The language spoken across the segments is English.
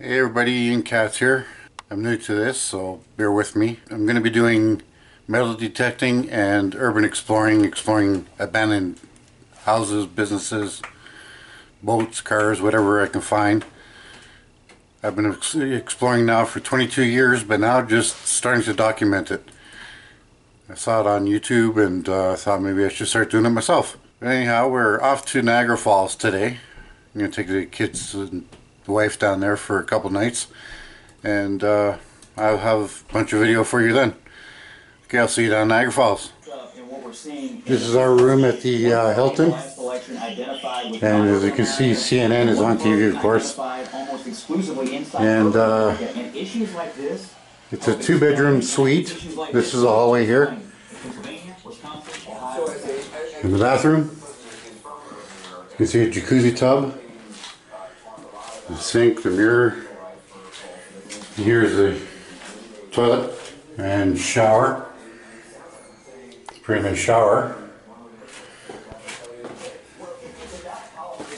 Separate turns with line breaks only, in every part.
Hey everybody, Ian Katz here. I'm new to this, so bear with me. I'm going to be doing metal detecting and urban exploring, exploring abandoned houses, businesses, boats, cars, whatever I can find. I've been ex exploring now for 22 years, but now just starting to document it. I saw it on YouTube and uh, thought maybe I should start doing it myself. But anyhow, we're off to Niagara Falls today. I'm going to take the kids the wife down there for a couple nights and uh, I'll have a bunch of video for you then. Okay, I'll see you down Niagara Falls. This is our room at the uh, Hilton and as you can see CNN is on TV of course and uh, it's a two bedroom suite. This is the hallway here. In the bathroom you can see a jacuzzi tub the sink, the mirror. Here's the toilet and shower. Pretty nice shower.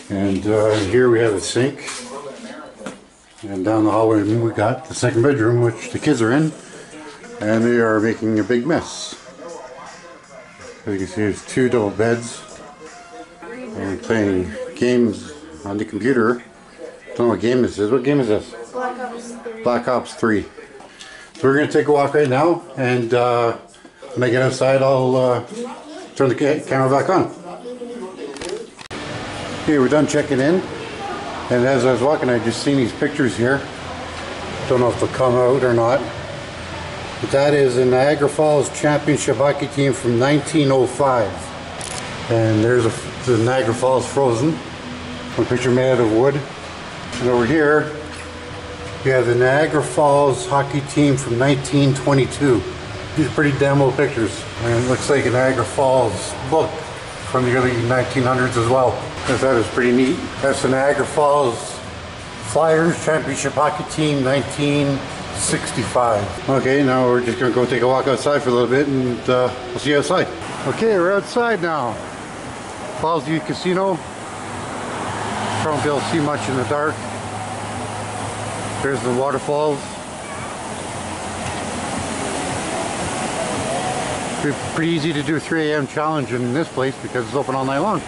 And uh, here we have a sink. And down the hallway we got the second bedroom which the kids are in. And they are making a big mess. As you can see there's two double beds. And playing games on the computer don't know what game this is. What game is this?
Black Ops 3.
Black Ops 3. So we're going to take a walk right now, and uh, when I get outside, I'll uh, turn the ca camera back on. Okay, we're done checking in, and as I was walking, I just seen these pictures here. Don't know if they'll come out or not. But that is a Niagara Falls Championship hockey team from 1905. And there's a, the Niagara Falls frozen. One picture made out of wood. And over here, we have the Niagara Falls hockey team from 1922. These are pretty old pictures. And it looks like a Niagara Falls book from the early 1900s as well. I thought it was pretty neat. That's the Niagara Falls Flyers Championship Hockey Team 1965. Okay, now we're just gonna go take a walk outside for a little bit and uh, we'll see you outside. Okay, we're outside now. Fallsview Casino. Probably be able to see much in the dark. There's the waterfalls. Pretty easy to do 3 a.m. challenge in this place because it's open all night long.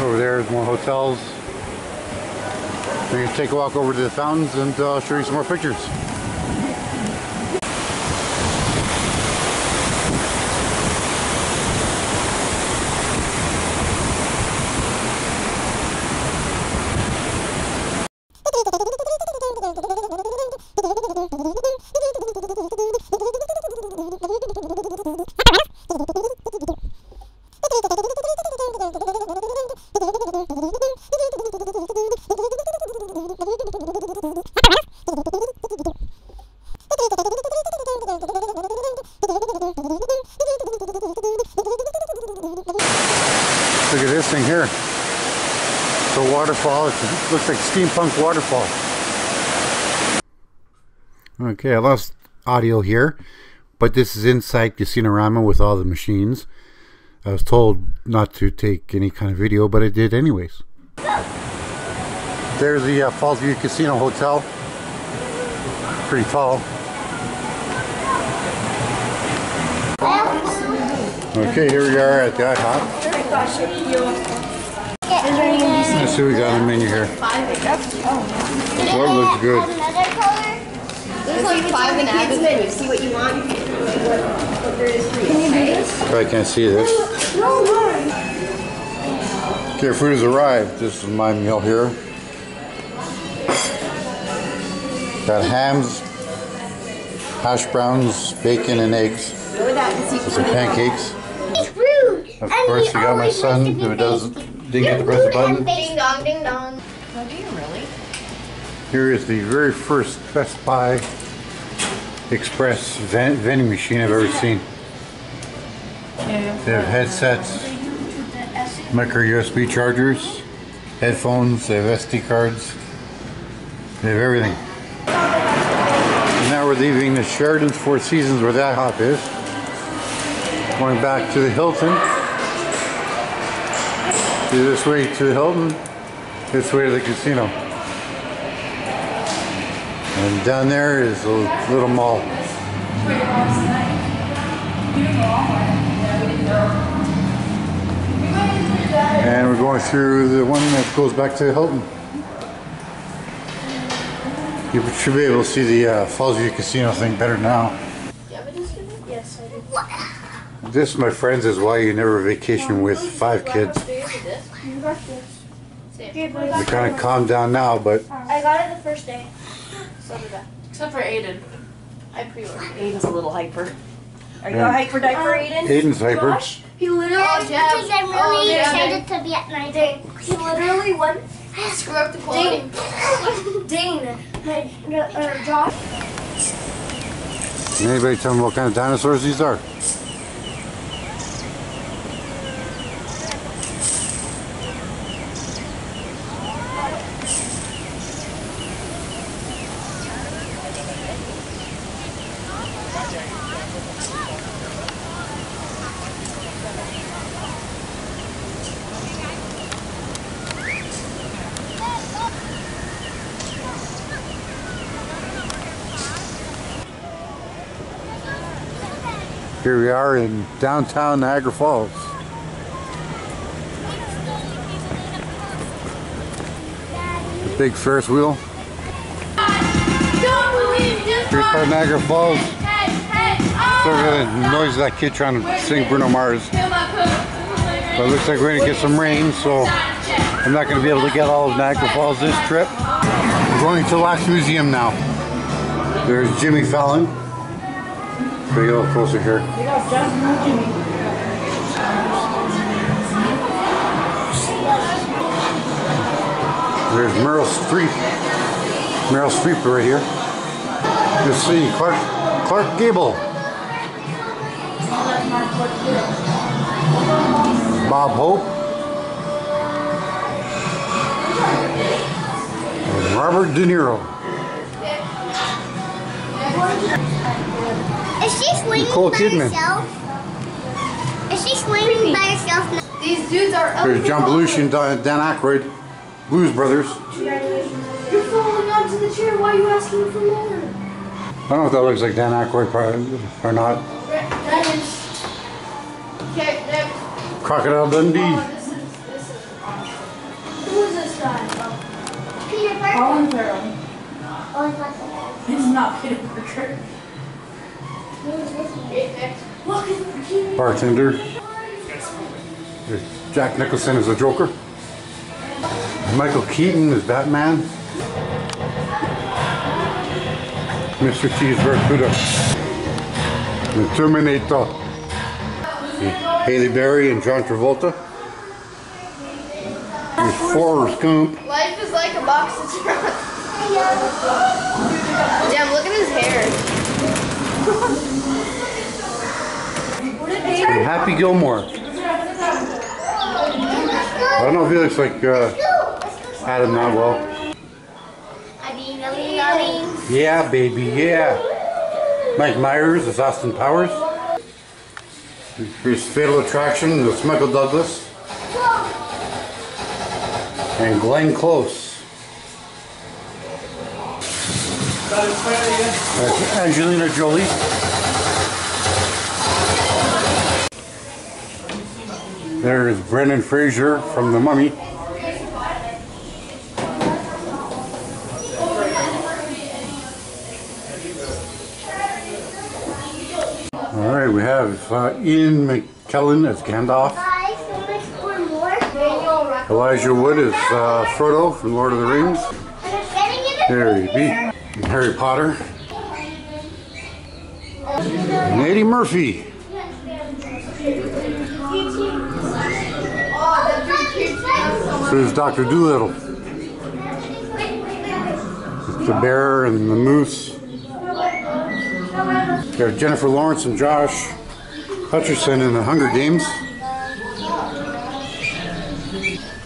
Over there is more hotels. We're going to take a walk over to the fountains and uh, show you some more pictures. Look at this thing here. The waterfall. It looks like steampunk waterfall. Okay, I lost audio here, but this is inside Casinorama with all the machines. I was told not to take any kind of video, but I did anyways. There's the uh, Fallsview Casino Hotel. Pretty tall. Okay, here we are at the IHOP. Let's see what we got on the menu here. What looks good?
There's like five in the menu. See what you want. Can you do this?
Probably can't see this. Okay, food has arrived. This is my meal here. Got hams, hash browns, bacon, and eggs. Some pancakes. Of course, we got my son who doesn't didn't get to press the button.
Ding dong, ding dong. Really?
Here is the very first Best Buy Express ven- vending machine I've ever seen. They have headsets, micro USB chargers, headphones, they have SD cards, they have everything. And now we're leaving the Sheraton's Four Seasons where that hop is. Going back to the Hilton. This way to the Hilton. this way to the casino. And down there is a little mall. And we're going through the one that goes back to Hilton. You should be able to see the uh, Fallsview Casino thing better now.
Yes, I do.
This, my friends, is why you never vacation with five kids.
Okay, but
They're kind of calmed down now, but
I got it the first day.
So did I.
Except for Aidan.
I pre-ordered.
Aidan's a little hyper. Are you
Yeah.
a hyper diaper, Aidan?
Aidan's hyper.
He literally.
Oh, Jeff.
Because I'm
Oh,
really
Jeff.
excited to be at night. Dane, he literally went.
Screw up the quality.
Dane, Dane, my, uh, Josh.
Anybody tell me what kind of dinosaurs these are? Here we are in downtown Niagara Falls. The big Ferris wheel. Here's Niagara Falls. Look at the noise of that kid trying to sing Bruno Mars. But it looks like we're gonna get some rain, so I'm not gonna be able to get all of Niagara Falls this trip. We're going to the Wax Museum now. There's Jimmy Fallon. Show you a little closer here. There's Meryl Streep. Meryl Streep right here. Let's see, Clark, Clark Gable. Bob Hope. And Robert De Niro.
Is she swinging
Nicole
by
Kidman.
herself? Is she swinging by herself?
These dudes are up
There's John Belushi and Dan Dan Aykroyd. Blues Brothers.
You're falling onto the chair. Why are you asking for more?
I don't know if that looks like Dan Aykroyd probably- or not. That is...
Okay, next.
Crocodile Dundee.
Oh, this is, this is awesome.
Who is this guy? Peter Parker.
Colin Farrell.
Oh, it's not.
It's not Peter Parker.
Who is this guy?
Okay, next.
Look, it's Peter.
Bartender. There's Jack Nicholson as the Joker. Michael Keaton as Batman. Mr. Cheeseburger. The Terminator. Halle Berry and John Travolta. There's Forrest Gump.
Life is like a box of trucks. Damn, look at his hair.
Happy Gilmore. I don't know if he looks like uh, Adam that well. Yeah, baby, yeah. Mike Myers is Austin Powers. Here's Fatal Attraction, that's Michael Douglas. And Glenn Close. Angelina Jolie. There's Brendan Fraser from The Mummy. All right, we have uh, Ian McKellen as Gandalf. Elijah Wood is uh, Frodo from Lord of the Rings. There he be. And Harry Potter. And Eddie Murphy. There's Dr. Dolittle. The bear and the moose. There's Jennifer Lawrence and Josh Hutcherson in the Hunger Games.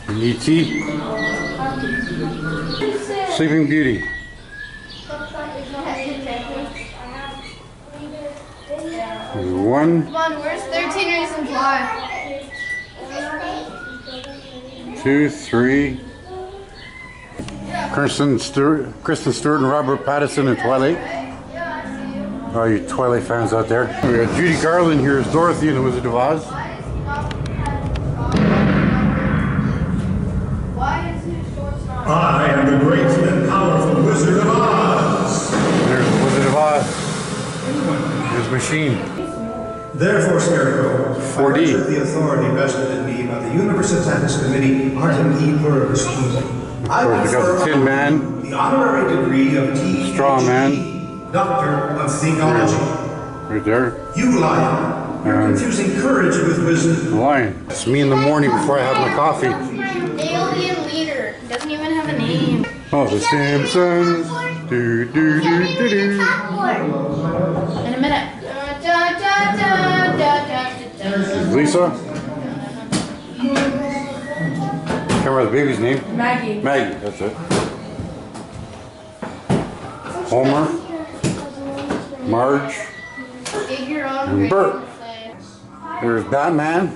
And E.T. Sleeping Beauty. One,
Come on, where's 13 Reasons Why?
two, three, Kristen Stewart, Kristen Stewart and Robert Pattinson in Twilight. All you Twilight fans out there. We got Judy Garland here as Dorothy in The Wizard of Oz.
Why is his shorts not?
I am the great and powerful Wizard of Oz.
There's The Wizard of Oz. His machine.
Therefore, Scarecrow,
4D.
of the authority vested in me by the Universitatus Committee, Artem E. Purvis, I
course, we got the
confer
Tin Man.
you The honorary degree of T.
Straw Man.
Doctor of Theology.
Right there.
You lion. You're
Um,
confusing courage with wisdom.
The lion. It's me in the morning before I have my coffee.
Alien leader. Doesn't even have a name.
Oh, The Simpsons. Do, do, do, do, do. Lisa? Can't remember the baby's name.
Maggie.
Maggie, that's it. Homer, Marge, and Bart. There's Batman,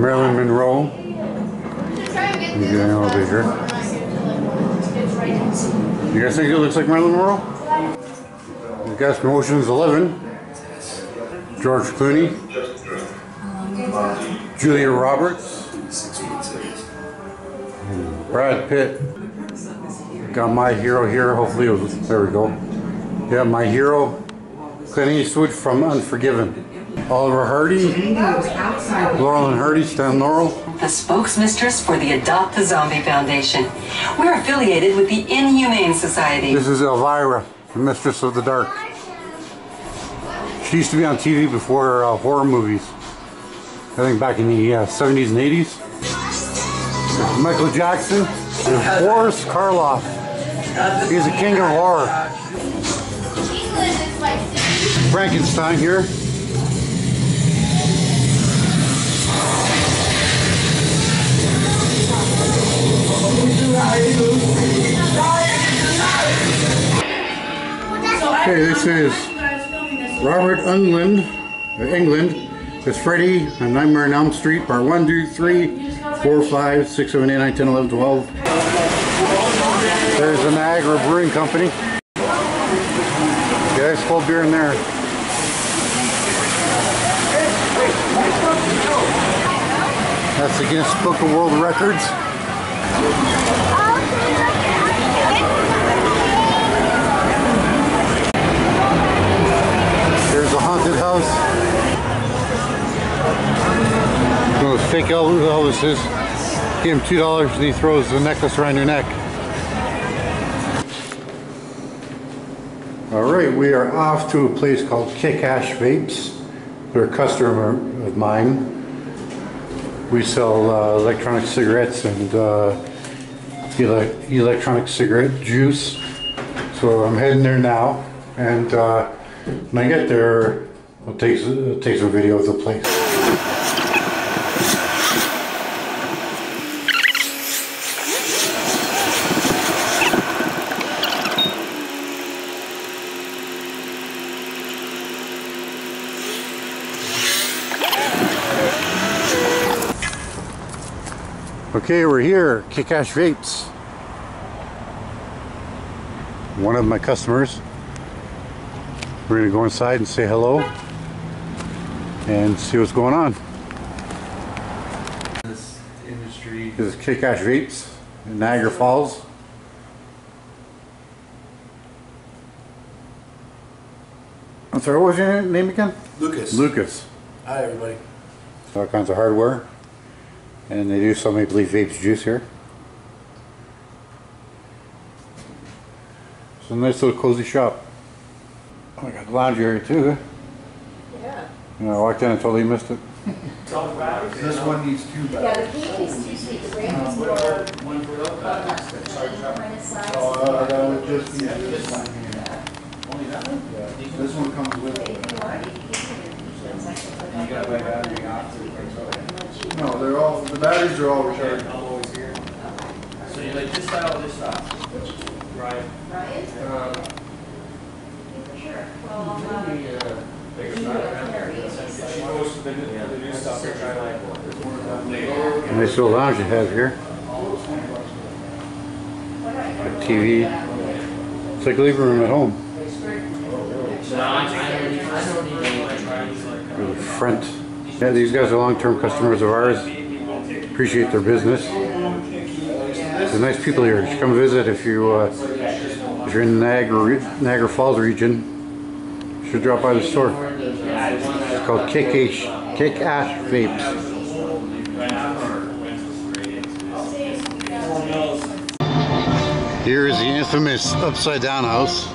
Marilyn Monroe. You getting over here? You guys think it looks like Marilyn Monroe? You guys promotions 11. George Clooney. Julia Roberts. Brad Pitt. Got my hero here. Hopefully, it was, there we go. Yeah, my hero, Clint Eastwood from Unforgiven. Oliver Hardy, Laurel and Hardy, Stan Laurel.
the spokesmistress for the Adopt a Zombie Foundation. We're affiliated with the Inhumane Society.
This is Elvira, the Mistress of the Dark. She used to be on TV before uh, horror movies. I think back in the uh, 70s and 80s. Michael Jackson. There's Boris Karloff. He's a king of horror. Frankenstein here. Okay, this is Robert Englund, uh, England. It's Freddy on Nightmare on Elm Street, part 1, 2, 3, 4, 5, 6, 7, 8, 9, 10, 11, 12. There's the Niagara Brewing Company. Guys, cold beer in there. That's the Guinness Book of World Records. There's a haunted house. Fake Elvis Elvises. Give him two dollars and he throws the necklace around your neck. All right, we are off to a place called Kick Ash Vapes. They're a customer of mine. We sell uh, electronic cigarettes and uh, ele- electronic cigarette juice. So I'm heading there now, and uh, when I get there, I'll take I'll take some video of the place. Okay, we're here, Kick Ash Vapes. One of my customers. We're gonna go inside and say hello and see what's going on.
this industry.
This is Kick Ash Vapes in Niagara Falls. I'm sorry, what was your name again?
Lucas.
Lucas.
Hi, everybody.
All kinds of hardware. And they do sell Maple Leaf Vapes juice here. It's a nice little cozy shop. Oh, I got the lounge area too. Yeah. I walked in and totally missed it.
This one needs two
Yeah, the pink is too sweet. The grape is more.
Uh, that would just be this one here. Yeah, This one comes with it. No, they're all, the batteries are all rechargeable.
So you like this style or this style? Right. Right?
Uh,
She goes to the new, the new stuff, or try like.
Nice little lounge you have here. Got TV. It's like a living room at home. Really front. Yeah, these guys are long-term customers of ours. Appreciate their business. They're nice people here. You should come visit if you uh, if you're in the Niagara Niagara Falls region. You should drop by the store. It's called Kick Ash Kick Ash Vapes. Here is the infamous upside down house.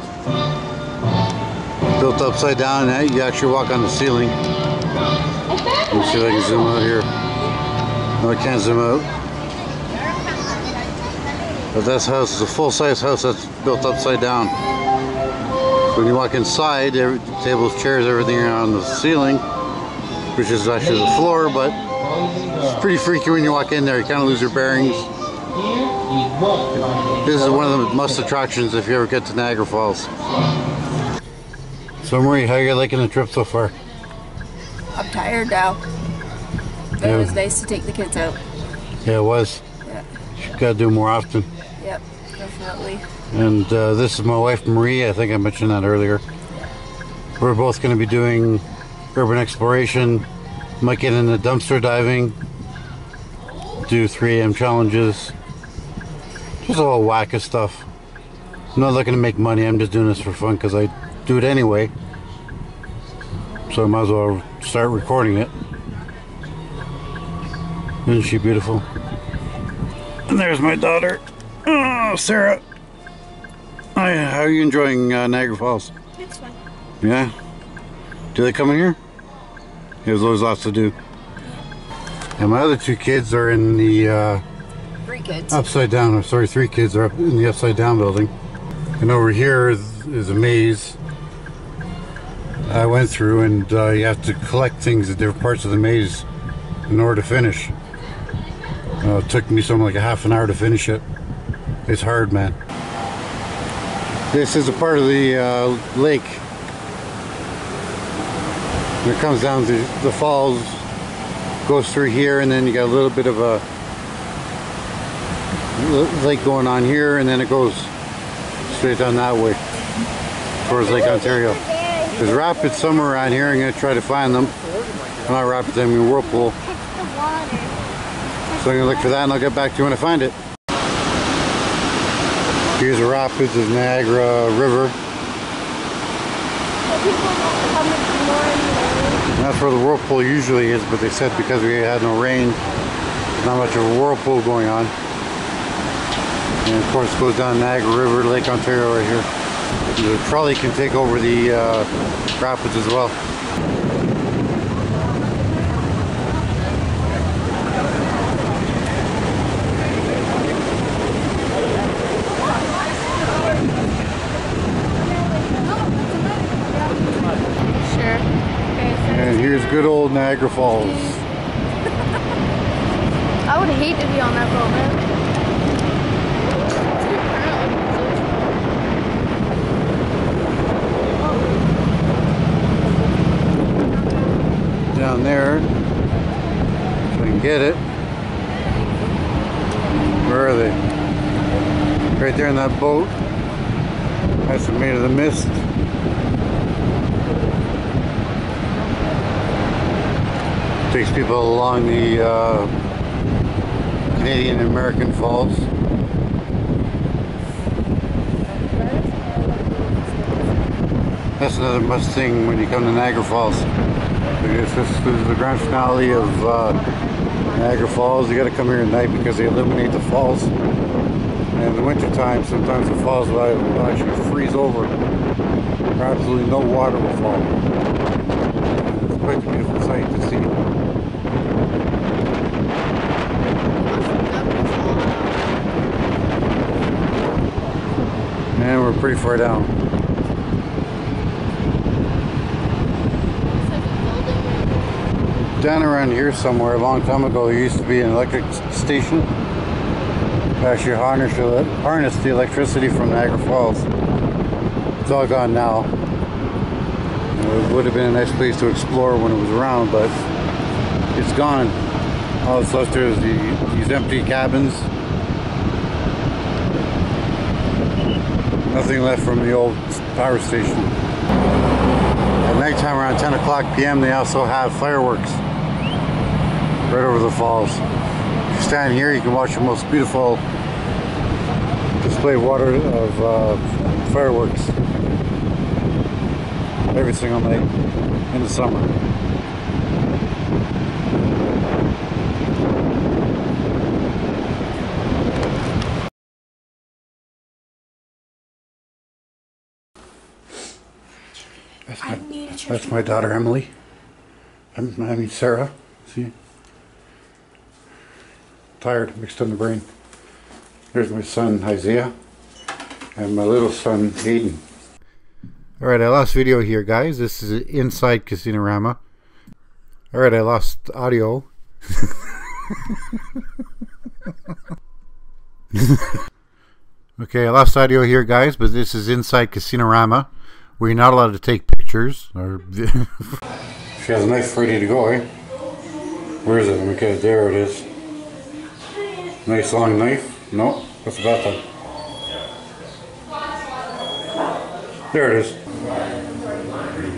Built upside down, now you actually walk on the ceiling. Let me see if I can zoom out here. I can't zoom out. But this house is a full-size house that's built upside down. When you walk inside, every, tables, chairs, everything are on the ceiling, which is actually the floor, but it's pretty freaky when you walk in there. You kind of lose your bearings. This is one of the must attractions if you ever get to Niagara Falls. So Marie, how are you liking the trip so far?
I'm tired now. But
Yeah.
it was nice to take the kids out.
Yeah, it was.
Yeah.
Got to do more often.
Yep, definitely.
And uh, this is my wife Marie. I think I mentioned that earlier. We're both going to be doing urban exploration. Might get into dumpster diving. Do 3 a.m. challenges. Just a all whack of stuff. I'm not looking to make money. I'm just doing this for fun because I do it anyway. So I might as well start recording it. Isn't she beautiful? And there's my daughter. Oh, Sarah. Hi, how are you enjoying uh, Niagara Falls?
It's fun.
Yeah? Do they come in here? There's always lots to do. And my other two kids are in the uh,
Three kids.
upside down, or sorry, three kids are up in the upside down building. And over here is, is a maze I went through, and uh, you have to collect things at different parts of the maze in order to finish. Uh, it took me something like a half an hour to finish it. It's hard, man. This is a part of the uh, lake. It comes down to the falls, goes through here, and then you got a little bit of a lake going on here, and then it goes straight down that way towards Lake Ontario. There's rapids somewhere around here. I'm going to try to find them. Not rapids, I mean whirlpool.
It's the water.
So I'm to look for that, and I'll get back to you when I find it. Here's the rapids of Niagara River.
So people don't come more in the
And that's where the whirlpool usually is, but they said because we had no rain, there's not much of a whirlpool going on. And of course it goes down Niagara River, Lake Ontario right here. The trolley can take over the uh, rapids as well.
Sure.
And here's good old Niagara Falls.
I would hate to be on that boat, man.
Down there, if I can get it. Where are they? Right there in that boat. That's Maid of the Mist. Takes people along the uh, Canadian and American Falls. That's another must thing when you come to Niagara Falls. This is the grand finale of uh, Niagara Falls. You got to come here at night because they illuminate the falls. And in the wintertime, sometimes the falls will actually freeze over. Absolutely no water will fall. It's quite a beautiful sight to see. And we're pretty far down. Down around here somewhere, a long time ago, there used to be an electric station. Actually harnessed harnessed the electricity from Niagara Falls. It's all gone now. It would have been a nice place to explore when it was around, but it's gone. All that's left is the, these empty cabins. Nothing left from the old power station. At nighttime around 10 o'clock p.m. they also have fireworks right over the falls. If you stand here you can watch the most beautiful display of water of uh, fireworks every single night in the summer. That's my, that's my daughter Emily. I'm, I mean Sarah. See? Tired, mixed in the brain. There's my son Isaiah and my little son Aidan. Alright, I lost video here guys. This is inside Casinorama. Alright, I lost audio. okay, I lost audio here guys, but this is inside Casinorama. You're not allowed to take pictures. Or she has a knife ready to go, eh? Where is it? Let me get it. There it is. Nice long knife. No, that's a bathtub. There it is.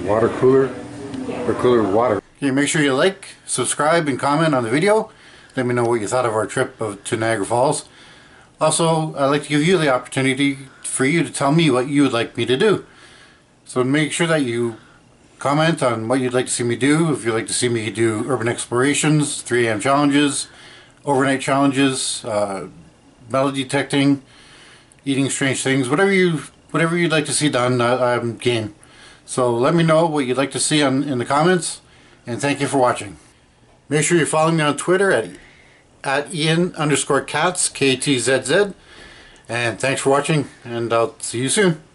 Water cooler. Or cooler water. Okay, make sure you like, subscribe, and comment on the video. Let me know what you thought of our trip of, to Niagara Falls. Also, I'd like to give you the opportunity for you to tell me what you would like me to do. So make sure that you comment on what you'd like to see me do. If you'd like to see me do urban explorations, 3 a.m. challenges, overnight challenges, uh, metal detecting, eating strange things, whatever you whatever you'd like to see done, I, I'm game. So let me know what you'd like to see on, in the comments, and thank you for watching. Make sure you follow me on Twitter at at Ian underscore Katz K T Z Z, and thanks for watching, and I'll see you soon.